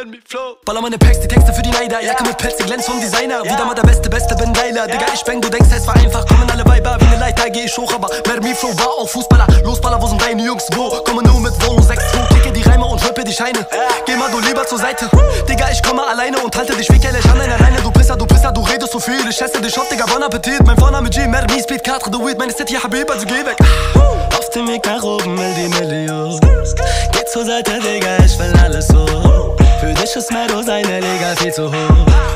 wenn me flow. Baller meine Packs, die Texte für die Neider. Jacke mit Pelz, die glänzt vom Designer. Wieder mal der Beste, Beste, bin geiler. Digga, ich bang, du denkst, es war einfach. Kommen alle Weiber wie ne Leiter, geh ich hoch, aber mehr me flow war auch Fußballer. Los, Baller, wo sind deine Jungs? Wo? Komme nur mit Wohnung 6 2 Klicke die Reime und rippe die Scheine. Geh mal du lieber zur Seite. Digga, ich komme alleine und halte dich wie Kelly an deiner Leine. Du Pisser, du Pisser, du redest so viel. Ich esse dich auf, Digga, bon Appetit. Mein Vorname G, mehr me Speed, 4 de Weed. Meine City, Habib, also geh weg. Auf dem Weg nach oben will die Million. Geh zur Seite, Digga, ich will alles so. Für dich ist Meadow seine Liga viel zu hoch.